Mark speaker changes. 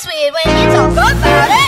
Speaker 1: Sweet when you talk about it.